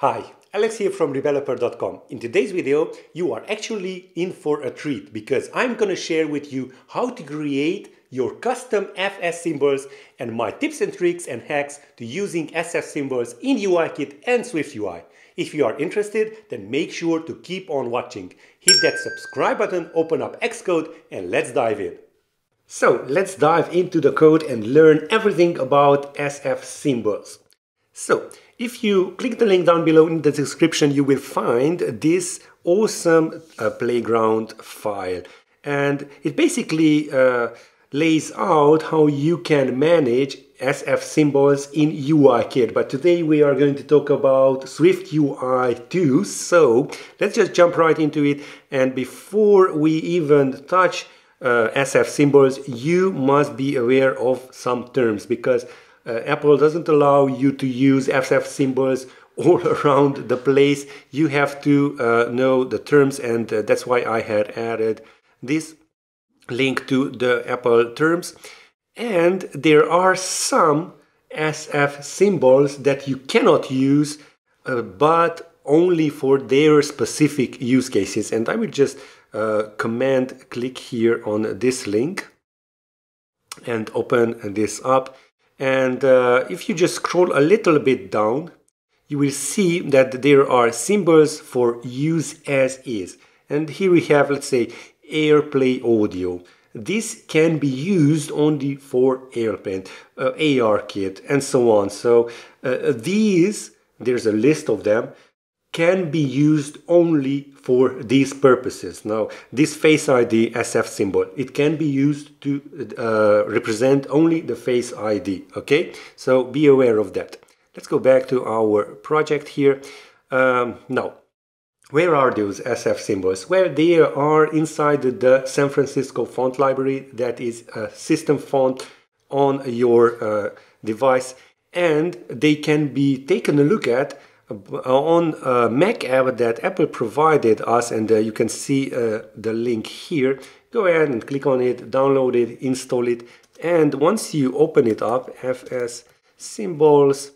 Hi, Alex here from rebeloper.com. In today's video, you are actually in for a treat because I'm gonna share with you how to create your custom SF symbols and my tips and tricks and hacks to using SF symbols in UIKit and SwiftUI. If you are interested, then make sure to keep on watching. Hit that subscribe button, open up Xcode, and let's dive in. So let's dive into the code and learn everything about SF symbols. So if you click the link down below in the description, you will find this awesome uh, playground file. And it basically uh, lays out how you can manage SF symbols in UIKit. But today we are going to talk about Swift UI 2. So let's just jump right into it. And before we even touch uh, SF symbols, you must be aware of some terms because uh, Apple doesn't allow you to use SF symbols all around the place. You have to uh, know the terms, and uh, that's why I had added this link to the Apple terms. And there are some SF symbols that you cannot use, uh, but only for their specific use cases. And I will just uh, command click here on this link and open this up and uh, if you just scroll a little bit down, you will see that there are symbols for use as is. And here we have, let's say, AirPlay audio. This can be used only for AirPlay, uh, ARKit, and so on. So uh, these, there's a list of them, can be used only for these purposes. Now, this Face ID SF symbol, it can be used to uh, represent only the Face ID, okay? So be aware of that. Let's go back to our project here. Um, now, where are those SF symbols? Well, they are inside the San Francisco font library that is a system font on your uh, device and they can be taken a look at on a Mac app that Apple provided us, and uh, you can see uh, the link here. Go ahead and click on it, download it, install it, and once you open it up, SF symbols,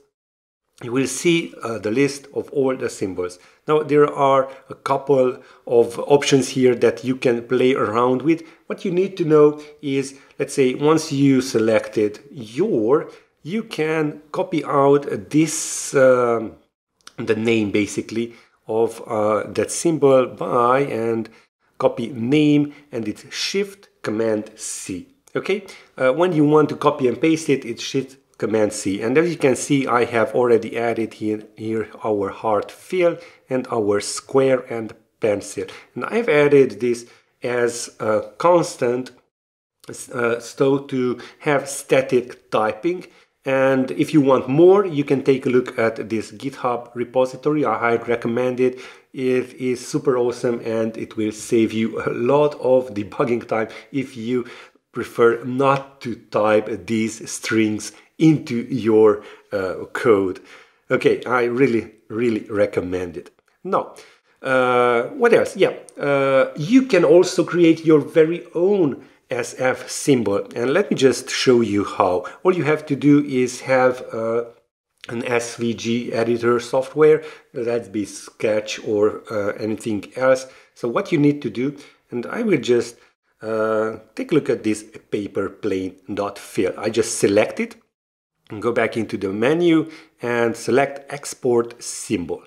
you will see uh, the list of all the symbols. Now there are a couple of options here that you can play around with. What you need to know is, let's say once you selected your, you can copy out this um, the name basically of uh, that symbol by and copy name and it's shift command C okay? Uh, when you want to copy and paste it it's shift command C. And as you can see I have already added here, here our heart fill and our square and pencil. And I've added this as a constant uh, so to have static typing and if you want more, you can take a look at this GitHub repository. I highly recommend it. It is super awesome and it will save you a lot of debugging time if you prefer not to type these strings into your uh, code. Okay, I really, really recommend it. Now, uh, what else? Yeah, uh, you can also create your very own SF symbol. And let me just show you how. All you have to do is have uh, an SVG editor software, that be Sketch or uh, anything else. So what you need to do, and I will just uh, take a look at this paper plane dot fill. I just select it and go back into the menu and select export symbol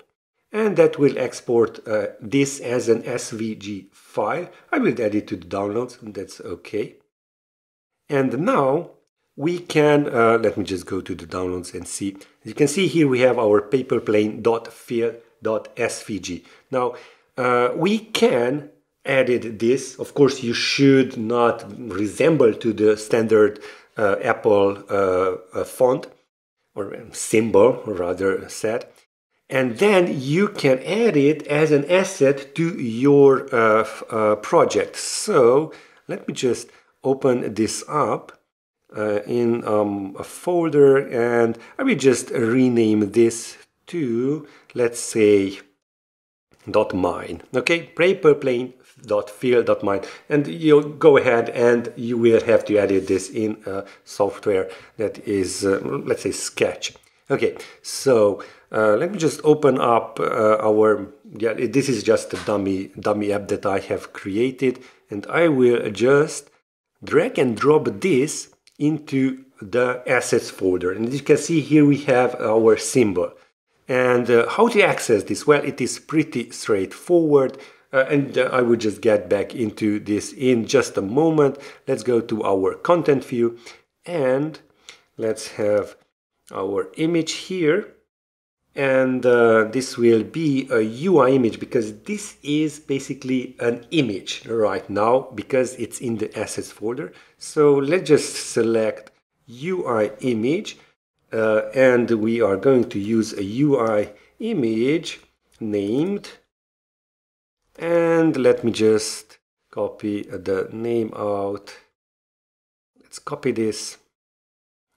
and that will export uh, this as an SVG file. I will add it to the downloads, that's okay. And now we can, uh, let me just go to the downloads and see. As you can see here, we have our paperplane.fill.svg. Now, uh, we can edit this. Of course, you should not resemble to the standard uh, Apple uh, uh, font or symbol, rather said and then you can add it as an asset to your uh, uh, project. So let me just open this up uh, in um, a folder and I will just rename this to, let's say, dot mine. Okay, paper plane dot fill dot mine and you'll go ahead and you will have to edit this in a software that is uh, let's say sketch okay so uh, let me just open up uh, our, yeah, this is just a dummy, dummy app that I have created and I will just drag and drop this into the assets folder. And as you can see here we have our symbol. And uh, how to access this? Well, it is pretty straightforward. Uh, and uh, I will just get back into this in just a moment. Let's go to our content view and let's have our image here and uh, this will be a UI image because this is basically an image right now because it's in the assets folder. So let's just select UI image uh, and we are going to use a UI image named and let me just copy the name out. Let's copy this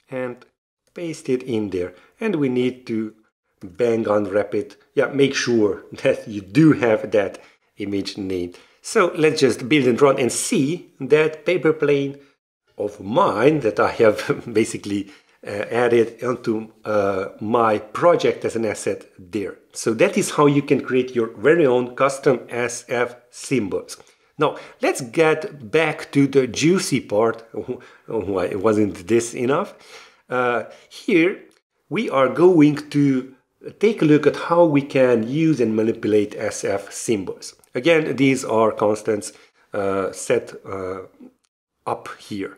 and paste it in there and we need to bang on rapid yeah make sure that you do have that image name so let's just build and run and see that paper plane of mine that I have basically uh, added onto uh, my project as an asset there. So that is how you can create your very own custom SF symbols. Now let's get back to the juicy part. Why it wasn't this enough? Uh, here we are going to take a look at how we can use and manipulate SF symbols. Again, these are constants uh, set uh, up here.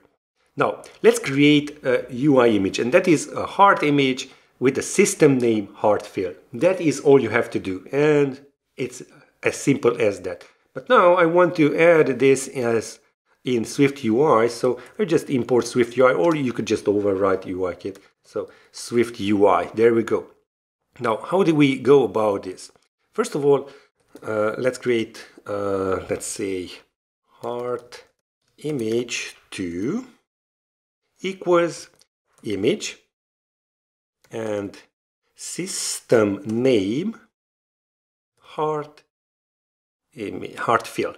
Now, let's create a UI image, and that is a heart image with the system name heartfill. That is all you have to do, and it's as simple as that. But now I want to add this as in Swift UI, so I just import Swift UI, or you could just overwrite UI kit. So Swift UI, there we go. Now, how do we go about this? First of all, uh, let's create, uh, let's say, heart image 2 equals image and system name heart image, heart fill.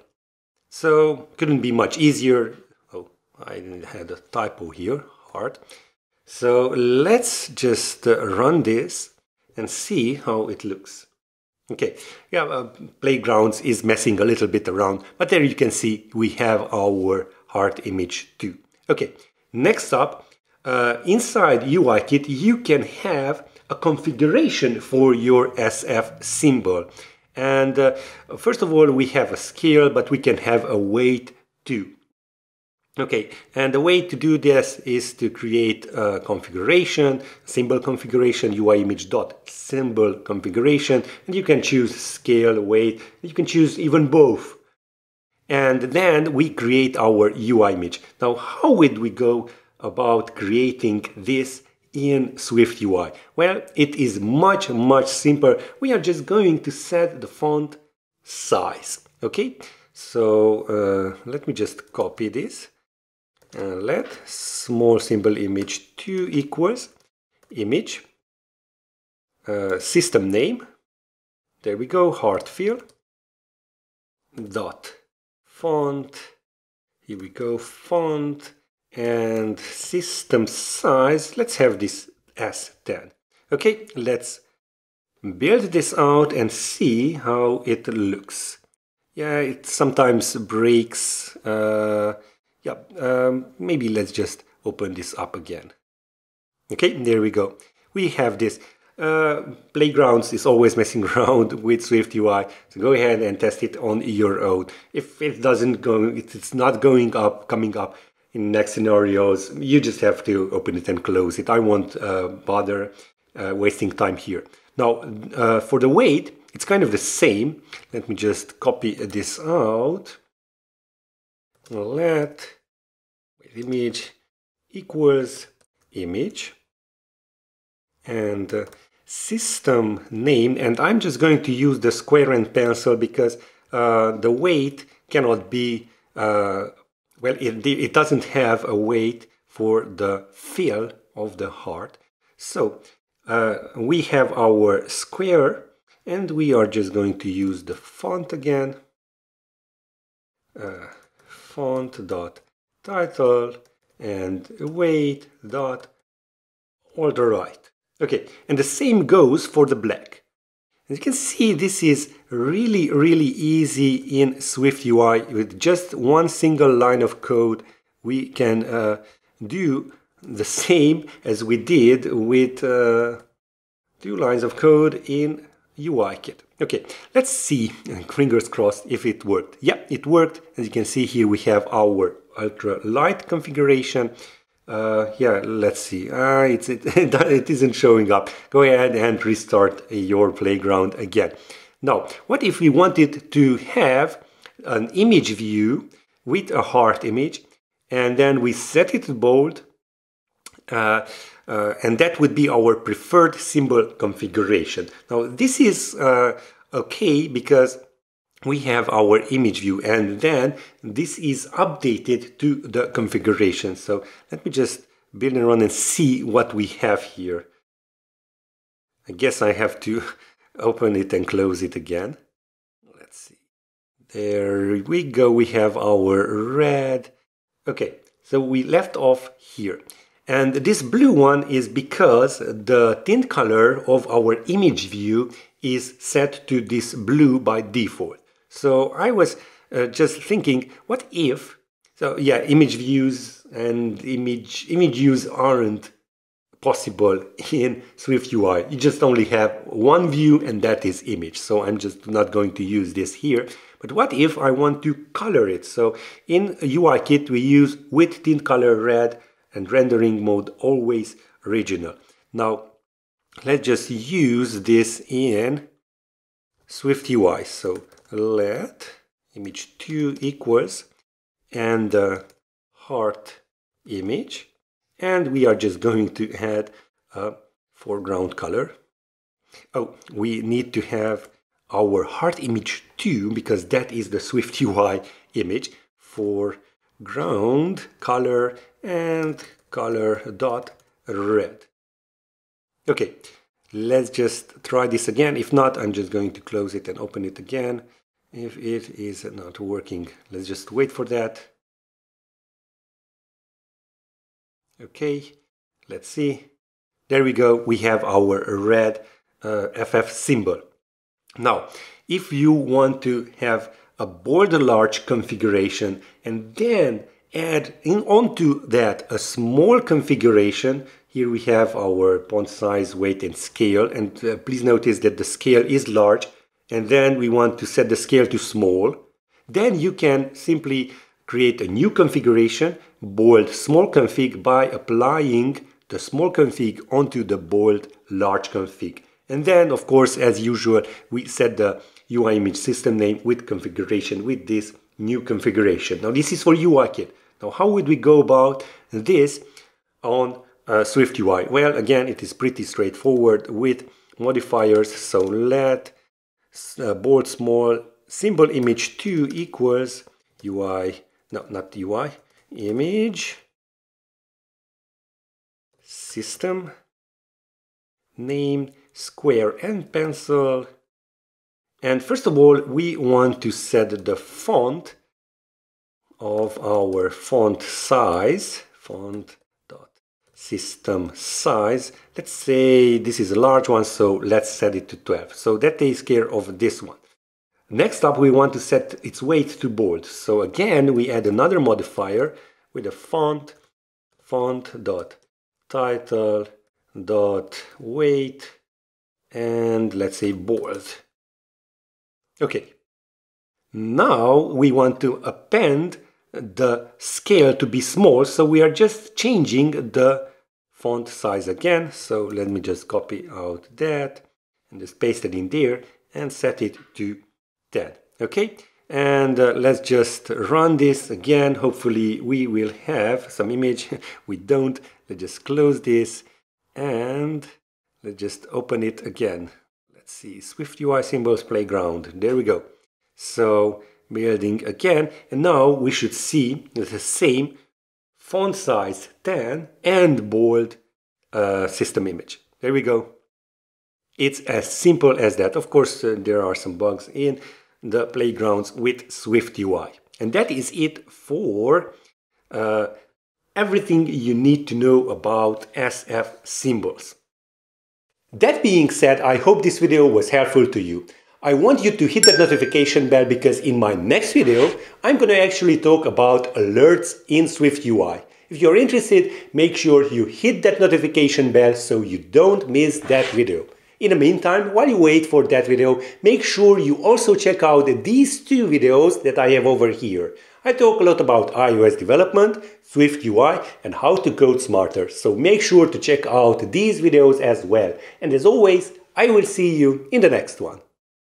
So couldn't be much easier. Oh, I had a typo here, heart. So let's just uh, run this and see how it looks. Okay, yeah, uh, Playgrounds is messing a little bit around, but there you can see we have our heart image too. Okay, next up, uh, inside UIKit you can have a configuration for your SF symbol. And uh, first of all, we have a scale, but we can have a weight too. Okay, and the way to do this is to create a configuration, symbol configuration, UI image dot symbol configuration, and you can choose scale, weight, you can choose even both. And then we create our UI image. Now, how would we go about creating this in Swift UI? Well, it is much, much simpler. We are just going to set the font size, okay? So uh, let me just copy this and let small symbol image 2 equals image uh, system name. There we go heart fill dot. Font. Here we go font and system size. Let's have this as 10 okay let's build this out and see how it looks. Yeah it sometimes breaks uh, yeah, um, maybe let's just open this up again. Okay, there we go. We have this. Uh, Playgrounds is always messing around with Swift UI, so go ahead and test it on your own. If it doesn't go, it's not going up, coming up in next scenarios, you just have to open it and close it. I won't uh, bother uh, wasting time here. Now, uh, for the weight, it's kind of the same. Let me just copy this out. Let with image equals image and uh, system name and I'm just going to use the square and pencil because uh, the weight cannot be uh, well it, it doesn't have a weight for the fill of the heart. So uh, we have our square and we are just going to use the font again. Uh, font dot title and weight dot the right. Okay, and the same goes for the black. As you can see, this is really, really easy in Swift UI. With just one single line of code, we can uh, do the same as we did with uh, two lines of code in UIKit. Okay, let's see, fingers crossed, if it worked. Yeah, it worked. As you can see here, we have our ultra light configuration. Uh, yeah, let's see. Uh, it's, it, it isn't showing up. Go ahead and restart your playground again. Now, what if we wanted to have an image view with a heart image and then we set it to bold uh, uh, and that would be our preferred symbol configuration. Now this is uh, okay because we have our image view and then this is updated to the configuration. So let me just build and run and see what we have here. I guess I have to open it and close it again. Let's see. There we go. We have our red. Okay, so we left off here. And this blue one is because the tint color of our image view is set to this blue by default. So I was uh, just thinking, what if, so yeah, image views and image, image views aren't possible in Swift UI. You just only have one view and that is image. So I'm just not going to use this here. But what if I want to color it? So in UIKit we use with tint color red and rendering mode always original. Now, let's just use this in Swift UI. So let image 2 equals and the heart image and we are just going to add a foreground color. Oh, we need to have our heart image 2 because that is the Swift UI image for ground color and color dot red. Okay, let's just try this again. If not, I'm just going to close it and open it again. If it is not working, let's just wait for that. Okay, let's see. There we go. We have our red uh, SF symbol. Now, if you want to have a border large configuration and then add in onto that a small configuration. Here we have our font size weight and scale and uh, please notice that the scale is large and then we want to set the scale to small. Then you can simply create a new configuration bold small config by applying the small config onto the bold large config. And then of course as usual we set the UI image system name with configuration with this new configuration. Now this is for UIKit. Now how would we go about this on uh, Swift UI? Well, again, it is pretty straightforward with modifiers. So let uh, bold small symbol image 2 equals UI, no, not UI, image system name square and pencil and first of all, we want to set the font of our font size, font dot system size. Let's say this is a large one, so let's set it to 12. So that takes care of this one. Next up, we want to set its weight to bold. So again, we add another modifier with a font, font dot title dot weight, and let's say bold. Okay. Now we want to append the scale to be small, so we are just changing the font size again. So let me just copy out that and just paste it in there and set it to 10. Okay, and uh, let's just run this again. Hopefully we will have some image. we don't. Let's just close this and let's just open it again let's see, Swift UI symbols playground. There we go. So building again, and now we should see the same font size 10 and bold uh, system image. There we go. It's as simple as that. Of course, uh, there are some bugs in the playgrounds with Swift UI. And that is it for uh, everything you need to know about SF symbols. That being said, I hope this video was helpful to you. I want you to hit that notification bell because in my next video, I'm going to actually talk about alerts in Swift UI. If you're interested, make sure you hit that notification bell so you don't miss that video. In the meantime, while you wait for that video, make sure you also check out these two videos that I have over here. I talk a lot about iOS development, Swift UI and how to code smarter, so make sure to check out these videos as well. And as always, I will see you in the next one.